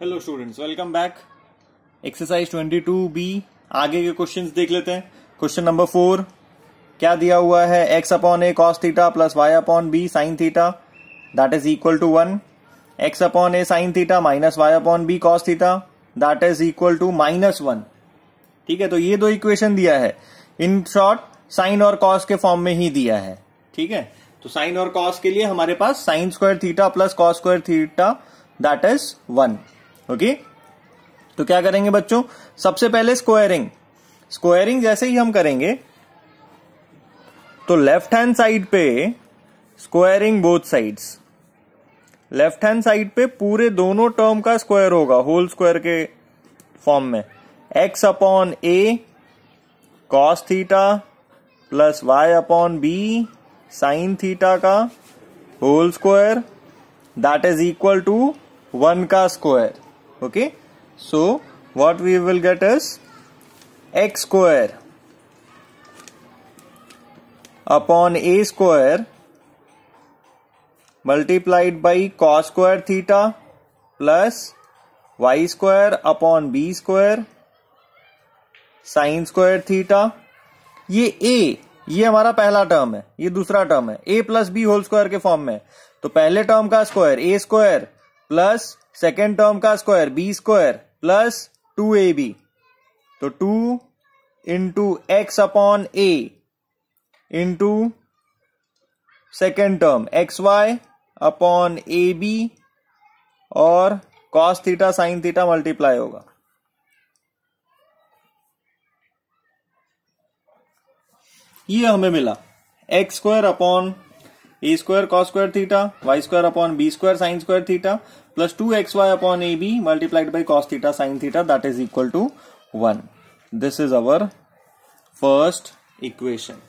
Hello students welcome back exercise 22 B आगे के questions देख लेते हैं. क्वेश्चन नंबर फोर क्या दिया हुआ है? X upon a cos theta plus y upon b sin theta that is equal to one x upon a sin theta minus y upon b cos theta that is equal to minus one ठीक है? तो ये दो equation दिया है. In short sign और cos के form में ही दिया है. ठीक है? तो साइन और कॉस के लिए हमारे पास sin square theta plus cos square theta that is one okay? तो क्या करेंगे बच्चों? सबसे पहले स्क्वायरिंग स्क्वायरिंग जैसे ही हम करेंगे तो लेफ़्ट हैंड साइड पे squaring both sides left hand side पे पूरे दोनों टर्म का स्क्वायर होगा होल स्क्वायर के फॉर्म में. X upon a cos theta plus y upon b sine theta का whole square that is equal to one का square okay so what we will get is x square upon a square multiplied by cos square theta plus y square upon b square sine square theta ये a ये हमारा पहला term है ये दूसरा term है a plus b whole square के form में तो पहले टर्म का square a square plus second term का square b square plus two a b तो two into x upon a into second term x y upon a b और cos theta sine theta multiply होगा। ये हमें मिला। X square upon a square cos square theta y square upon b square sine square theta y upon a b multiplied by cos theta sine theta that is equal to one. This is our first equation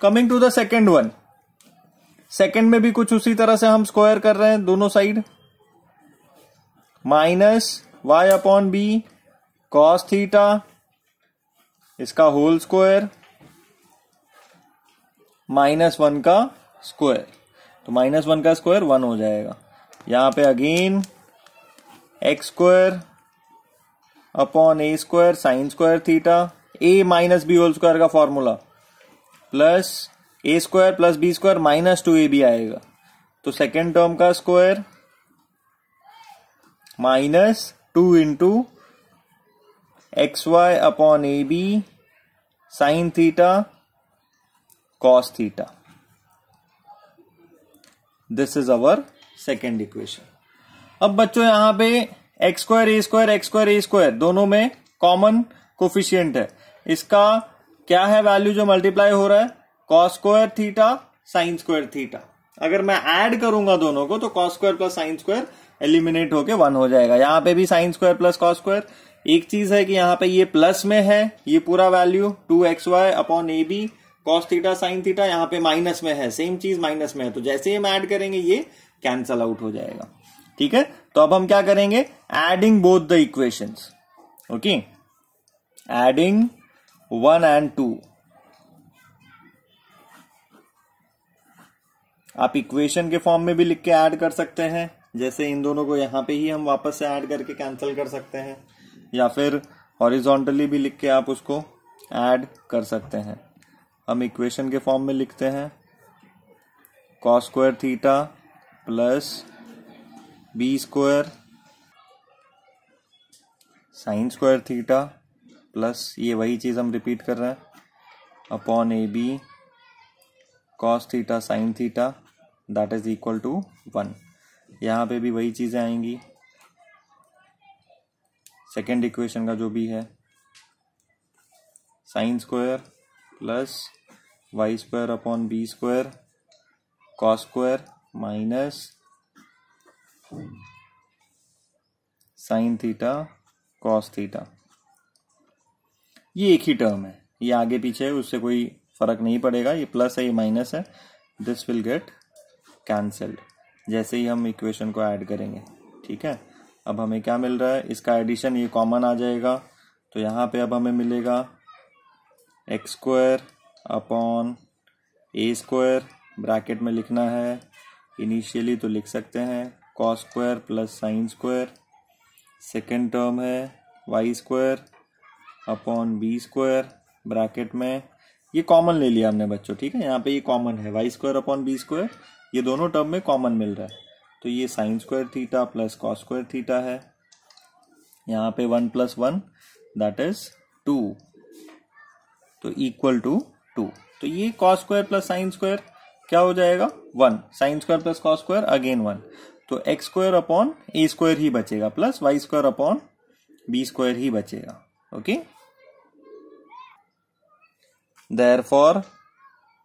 coming to the second one second में भी कुछ उसी तरह से हम square कर रहे हैं, दोनों side minus y upon b cos theta, इसका होल स्क्वायर माइनस वन का स्क्वायर तो माइनस वन का स्क्वायर वन हो जाएगा. यहाँ पे again x square upon a square sine square theta a minus b whole square का formula plus a square plus b square minus two a b आएगा. तो सेकेंड टर्म का square minus two into x y upon a b sine theta cos theta this is our second equation अब बच्चों, यहाँ पे x square a square x square a square दोनों में common coefficient है। इसका क्या है वैल्यू जो मल्टीप्लाई हो रहा है? Cos square theta sine square theta अगर मैं ऐड करूँगा दोनों को तो cos square plus sine square eliminate होके वन हो जाएगा। यहाँ पे भी sine square plus cos square एक चीज़ है कि यहाँ पे ये प्लस में है, ये पूरा value two x y upon a b cos theta sine theta यहाँ पे माइनस में है। सेम चीज़ माइनस में है। तो जैसे ही हम ऐड करेंगे, ये कैंसल आउट हो जाएगा। ठीक है? तो अब हम क्या करेंगे? Adding both the equation okay adding one and two आप इक्वेशन के फॉर्म में भी लिख के ऐड कर सकते हैं। जैसे इन दोनों को यहाँ पे ही हम वापस से ऐड करके कैंसिल कर सकते हैं। या फिर हॉरिजॉन्टली भी लिख के आप उसको ऐड कर सकते हैं। हम इक्वेशन के फॉर्म में लिखते हैं। Cos square theta plus b square sine square theta plus ये वही चीज़ हम रिपीट कर रहे हैं। Upon a b cos theta sine theta that is equal to one यहाँ पे भी वही चीज़ें आएँगी। सेकेंड इक्वेशन का जो भी है। Sine square plus y square upon b square cos square minus sine theta, cos theta. ये एक ही टर्म है। ये आगे पीछे है, उससे कोई फ़र्क नहीं पड़ेगा। ये प्लस है, ये माइनस है। दिस विल गेट कैंसल्ड जैसे ही हम इक्वेशन को ऐड करेंगे, ठीक है? अब हमें क्या मिल रहा है? इसका एडिशन ये कॉमन आ जाएगा। तो यहाँ पे अब हमें मिलेगा x square upon a square bracket में लिखना है। इनिशियली तो लिख सकते हैं। Cos square plus sine square second term है y square upon b square bracket में. ये कॉमन ले लिया हमने बच्चों, ठीक है? यहाँ पे ये कॉमन है y square upon b square ये दोनों टर्म में कॉमन मिल रहा है। तो ये sine square theta plus cos square theta है। यहाँ पे one plus one that is two तो इक्वल टू टू तो ये cos square plus sine square क्या हो जाएगा? One sine square plus cos square again one तो x square upon a square ही बचेगा plus y square upon b square ही बचेगा okay therefore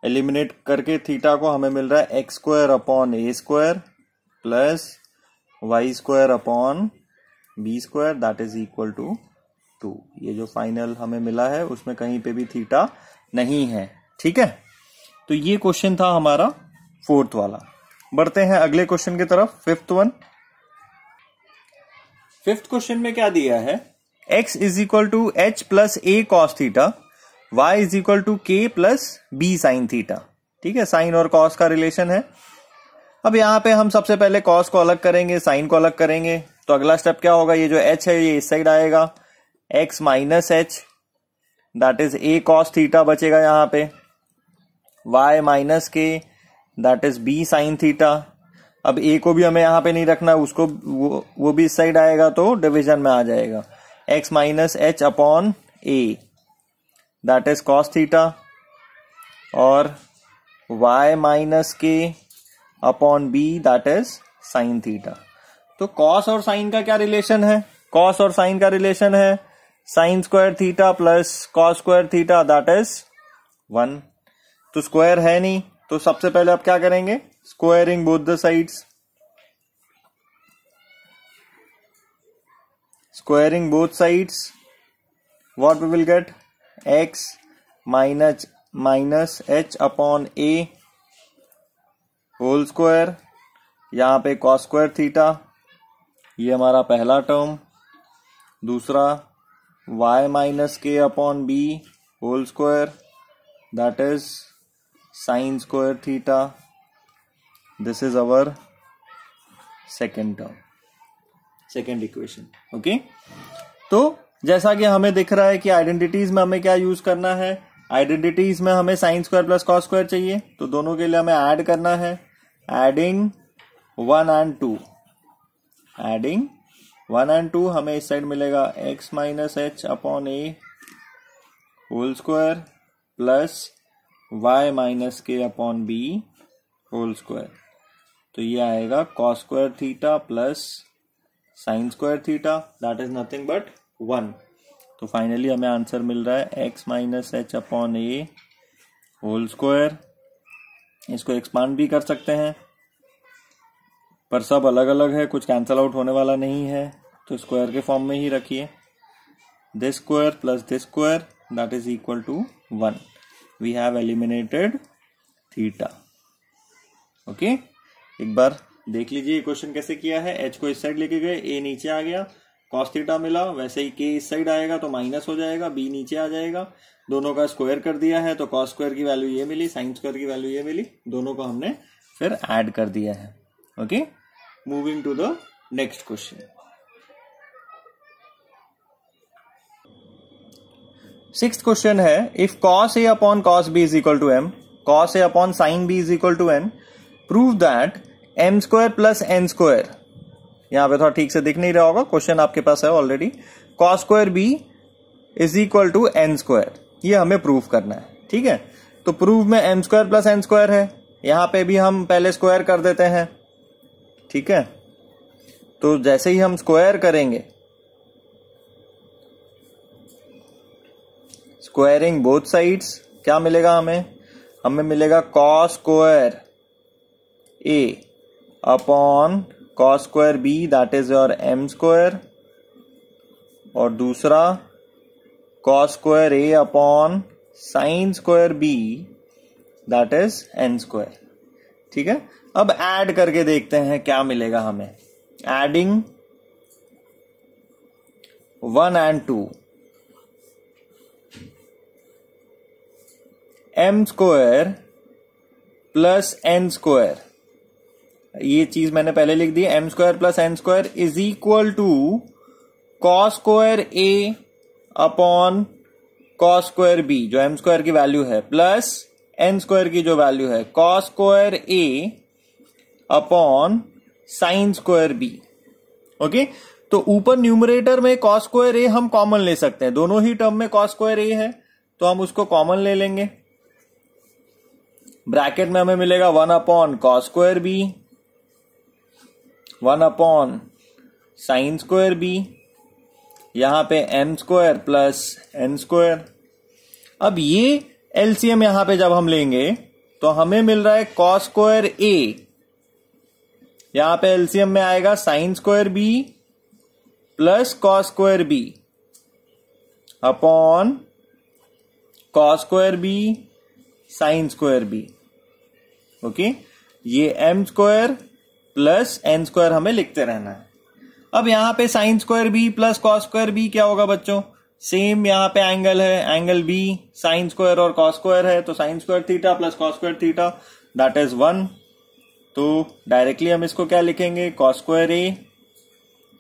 eliminate करके theta को हमें मिल रहा है x square upon a square plus y square upon b square that is equal to two ये जो फाइनल हमें मिला है, उसमें कहीं पे भी थीटा नहीं है, ठीक है? तो ये क्वेश्चन था हमारा फोर्थ वाला। बढ़ते हैं अगले क्वेश्चन की तरफ़ फिफ्थ वन फिफ्थ क्वेश्चन में क्या दिया है? X is equal to h plus a cos theta y is equal to k plus b sine theta ठीक है साइन और कॉस का रिलेशन है। अब यहाँ पे हम सबसे पहले कॉस को अलग करेंगे साइन को अलग करेंगे। तो अगला स्टेप क्या होगा? ये जो h है ये इस साइड आएगा। X minus h that is a cos theta बचेगा यहाँ पे। Y minus k that is b sine theta अब ए को भी हमें यहाँ पे नहीं रखना उसको वो, वो भी इस साइड आएगा तो डिवीज़न में आ जाएगा। X minus h upon a that is cos theta और y minus k upon b that is sine theta तो कॉस और साइन का क्या रिलेशन है? कॉस और साइन का रिलेशन है। Sine square theta plus cos square theta that is one तो स्क्वायर है नहीं। तो सबसे पहले आप क्या करेंगे? Squaring both the sides squaring both sides what we will get x minus minus h upon a whole square यहाँ पे कॉस स्क्वायर थीटा ये हमारा पहला टर्म दूसरा y minus k upon b whole square that is sine square theta this is our second term second equation okay तो जैसा कि हमें दिख रहा है कि आइडेंटिटीज में हमें क्या यूज़ करना है? आइडेंटिटीज में हमें sine square plus cos square चाहिए तो दोनों के लिए हमें ऐड करना है। Adding one and two adding one and two हमें इस साइड मिलेगा। X minus h upon a whole square plus y minus k upon b whole square तो ये आएगा cos square theta plus sine square theta that is nothing but one तो finally हमें answer मिल रहा है x minus h upon a whole square इसको expand भी कर सकते हैं, पर सब अलग अलग है, कुछ कैंसल आउट होने वाला नहीं है तो स्क्वायर के फॉर्म में ही रखिए। This square plus this square that is equal to one we have eliminated theta okay एक बार देख लीजिए क्वेश्चन कैसे किया है? एच को इस साइड लेके गए ए नीचे आ गया। कॉस थीटा मिला, वैसे ही के इस साइड आएगा तो माइनस हो जाएगा बी नीचे आ जाएगा। दोनों का स्क्वायर कर दिया है तो कॉस स्क्वायर की वैल्यू ये मिली साइन स्क्वायर की वैल्यू ये मिली। दोनों को हमने फिर ऐड कर दिया है। Okay moving to the next question six question है if cos a upon cos b is equal to m cos a upon sine b is equal to n prove that m square plus n square यहाँ पे थोड़ा ठीक से दिख नहीं रहा होगा, क्वेश्चन आपके पास है already cos square b is equal to n square ये हमें प्रूव करना है, ठीक है? तो प्रूव में m square plus n square है, यहाँ पे भी हम पहले स्क्वायर कर देते हैं, ठीक है? तो जैसे ही हम स्क्वायर करेंगे स्क्वायरिंग बोथ साइड्स क्या मिलेगा हमें? हमें मिलेगा cos square a upon cos square b that is your m square और दूसरा cos square a upon sine square b that is n square ठीक है? अब ऐड करके देखते हैं क्या मिलेगा हमें. Adding one and two m square plus n square ये चीज़ मैंने पहले लिख दी m square plus n square is equal to cos square a upon cos square b जो एम स्क्वायर की वैल्यू है प्लस एन स्क्वायर की जो वैल्यू है cos square a upon sine square b okay तो ऊपर न्यूमरेटर में cos square ए हम कॉमन ले सकते हैं। दोनों ही टर्म में कॉस स्क्वायर ए है तो हम उसको कॉमन ले लेंगे। ब्रैकेट में हमें मिलेगा one upon cos square b one upon sine square b यहाँ पे m square plus n square अब ये एलसीएम यहाँ पे जब हम लेंगे तो हमें मिल रहा है कॉस स्क्वायर ए यहाँ पे एलसीएम में आएगा sine square b plus cos square b upon cos square b sine square b. Okay? ये m square plus n square हमें लिखते रहना है। अब यहाँ पे sine square b plus cos square b क्या होगा बच्चों? सेम यहाँ पे एंगल है एंगल बी साइन स्क्वायर और कॉस स्क्वायर है तो sine square theta plus cos square theta that is one तो डायरेक्टली हम इसको क्या लिखेंगे? Cos square a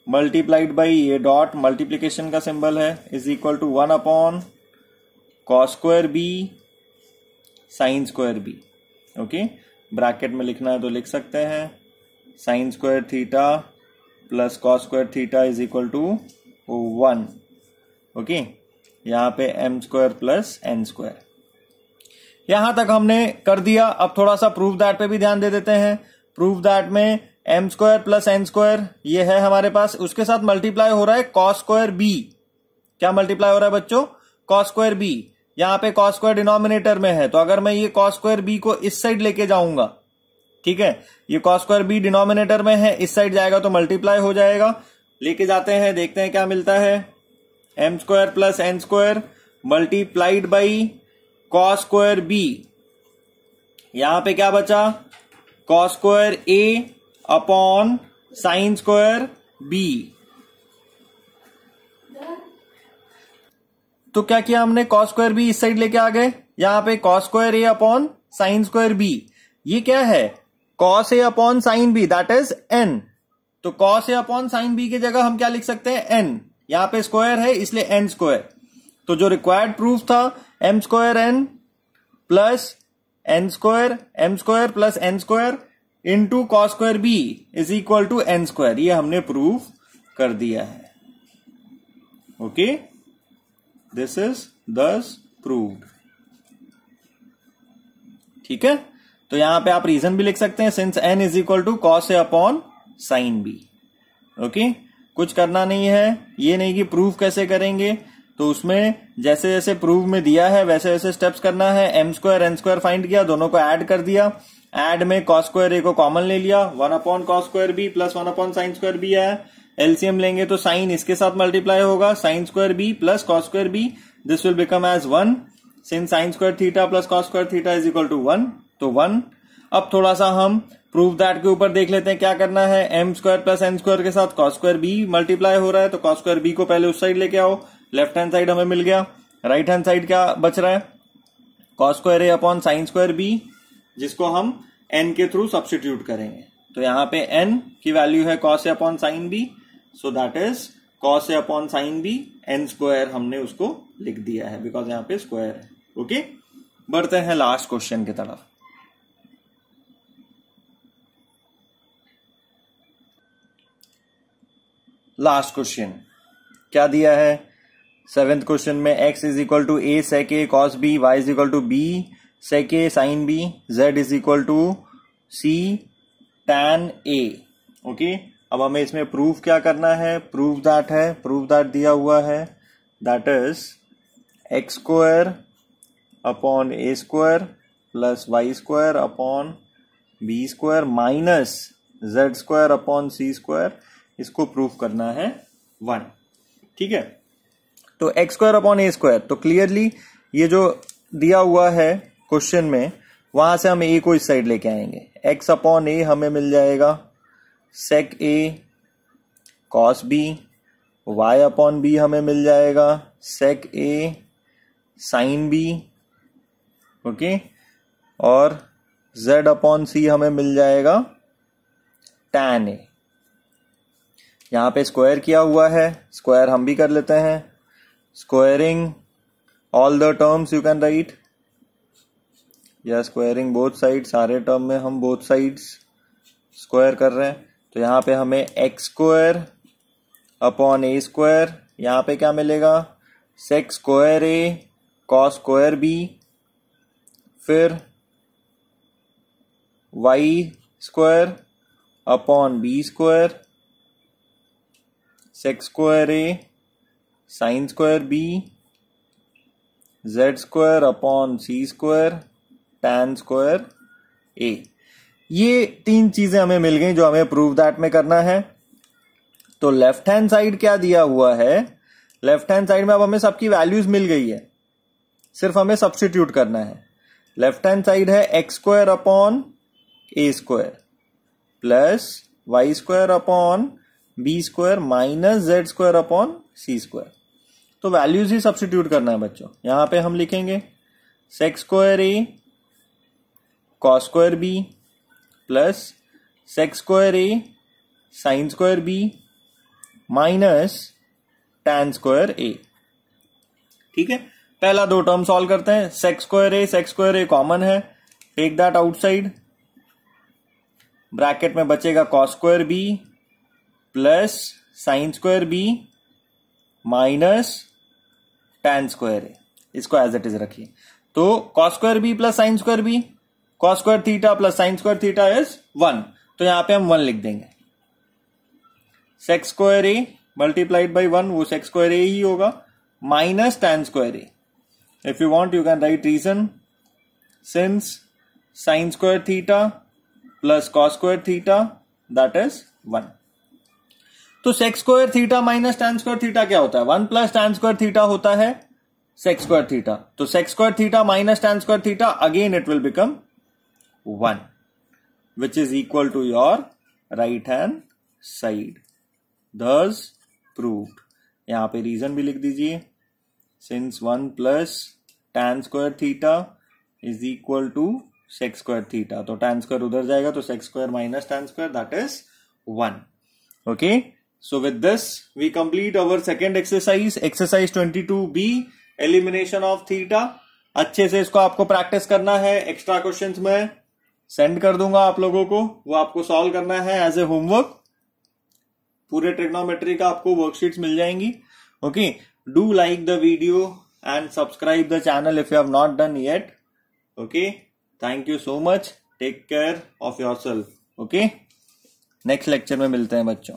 multiplied by ये डॉट मल्टीप्लीकेशन का सिंबल है is equal to one upon cos square b sine square b okay bracket में लिखना है तो लिख सकते हैं sine square theta plus cos square theta is equal to one okay यहाँ पे m square plus n square यहाँ तक हमने कर दिया, अब थोड़ा सा प्रूफ दैट पे भी ध्यान दे देते हैं। प्रूफ दैट में m square plus n square ये है हमारे पास। उसके साथ मल्टीप्लाई हो रहा है कॉस स्क्वायर बी क्या मल्टीप्लाई हो रहा है बच्चों? कॉस स्क्वायर बी यहाँ पे कॉस स्क्वायर डिनोमिनेटर में है तो अगर मैं ये कॉस स्क्वायर बी को इस साइड लेके जाऊँगा, ठीक है? ये कॉस स्क्वायर बी डिनोमिनेटर में है, इस साइड जाएगा तो मल्टीप्लाई हो जाएगा। लेके जाते हैं, देखते हैं क्या मिलता है। M square plus n square multiplied by cos square b यहाँ पे क्या बचा? Cos square a upon sine square b तो क्या किया हमने? कॉस स्क्वायर बी इस साइड लेके आ गए। यहाँ पे cos square a upon sine square b ये क्या है? Cos a upon sine b that is n तो cos a upon sine b की जगह हम क्या लिख सकते हैं? एन यहाँ पे स्क्वायर है, इसलिए एन स्क्वायर तो जो रिक्वायर्ड प्रूफ था M square N plus N square M square plus N square into cos square B is equal to N square ये हमने प्रूफ कर दिया है। Okay okay? This is thus proved ठीक है? तो यहाँ पे आप रीजन भी लिख सकते हैं since N is equal to cos A upon sine B okay कुछ करना नहीं है, ये नहीं कि प्रूफ कैसे करेंगे तो उसमें जैसे जैसे प्रूव में दिया है वैसे वैसे स्टेप्स करना है M square N square find किया, दोनों को ऐड कर दिया। ऐड में कॉस स्क्वायर ए को कॉमन ले लिया one upon cos square B plus one upon sine square B है। एलसीएम लेंगे तो साइन इसके साथ मल्टीप्लाई होगा sine square B plus cos square B this will become as one since sine square theta plus cos square theta is equal to one तो one अब थोड़ा सा हम प्रूफ दैट के ऊपर देख लेते हैं क्या करना है। M square plus N square के साथ कॉस स्क्वायर बी मल्टीप्लाई हो रहा है तो कॉस स्क्वायर बी को पहले उस साइड लेके आओ। लेफ़्ट हैंड साइड हमें मिल गया। राइट हैंड साइड क्या बच रहा है? Cos square A upon sine square B जिसको हम एन के थ्रू सब्सटीट्यूट करेंगे। तो यहाँ पे एन की वैल्यू है cos A upon sine B so that is cos A upon sine B N square हमने उसको लिख दिया है बिकॉज़ यहाँ पे स्क्वायर है। ओके बढ़ते हैं लास्ट क्वेश्चन की तरफ़। लास्ट क्वेश्चन क्या दिया है? सेवेंथ क्वेश्चन में x is equal to A sec cos B Y is equal to B A sine B Z is equal to C tan A okay अब हमें इसमें प्रूफ क्या करना है? प्रूफ दैट है प्रूफ दैट दिया हुआ है। That is X square upon A square plus Y square upon B square minus Z square upon C square इसको प्रूफ करना है वन ठीक है? तो X square upon A square तो क्लियरली ये जो दिया हुआ है क्वेश्चन में, वहाँ से हम ए को इस साइड लेके आएँगे। एक्स अपॉन ए हमें मिल जाएगा। Sec A cos B Y upon B हमें मिल जाएगा sec A sine B okay और जेड अपॉन सी हमें मिल जाएगा टैन ए यहाँ पे स्क्वायर किया हुआ है स्क्वायर हम भी कर लेते हैं। Squaring all the terms you can write या स्क्वायरिंग बोथ साइड सारे टर्म में हम बोथ साइड्स स्क्वायर कर रहे हैं। तो यहाँ पे हमें X square upon A square यहाँ पे क्या मिलेगा? Sec square A cos square B फिर Y square upon B square sec square A sine square B Z square upon C square tan square A ये तीन चीज़ें हमें मिल गई जो हमें प्रूव दैट में करना है। तो लेफ़्ट हैंड साइड क्या दिया हुआ है? लेफ़्ट हैंड साइड में अब हमें सबकी वैल्यूज़ मिल गई है। सिर्फ़ हमें सब्सटीट्यूट करना है। लेफ़्ट हैंड साइड है X square upon A square plus Y square upon B square minus Z square upon C square तो वैल्यूज़ ही सब्सटीट्यूट करना है बच्चों। यहाँ पे हम लिखेंगे। Sec square A cos square B plus sec square A sine square B minus tan square A ठीक है? पहला दो टर्म सॉल्व करते हैं। Sec square A sec square A common है। टेक दैट आउटसाइड ब्रैकेट में बचेगा cos square B plus sine square B minus tan square A इसको एज इट इज़ रखिए। तो cos square B plus sine square B cos square theta plus sine square theta is one तो यहाँ पे हम one लिख देंगे। Sec square A multiplied by one वो सेक्स स्क्वायर ए ही होगा। Minus tan square A if you want you can write reason since sine square theta plus cos square theta that is one तो sec square theta minus tan square theta क्या होता है? One plus tan square theta होता है sec square theta तो sec square theta minus tan square theta again it will become one which is equal to your right hand side thus proved यहाँ पे reason भी लिख दीजिए। Since one plus tan square theta is equal to sec square theta तो tan square उधर जाएगा तो sec square minus tan square that is one okay So with this, we complete our second exercise, exercise 22B, elimination of theta. अच्छे से इसको आपको practice करना है एक्स्ट्रा क्वेश्चंस में। सेंड कर दूँगा आप लोगों को। वो आपको सॉल्व करना है एज ए होमवर्क पूरे ट्रिग्नोमेट्री का आपको वर्कशीट मिल जाएँगी। Okay do like the video and subscribe the channel if you have not done yet okay thank you so much take care of yourself okay next lecture में मिलते हैं बच्चों।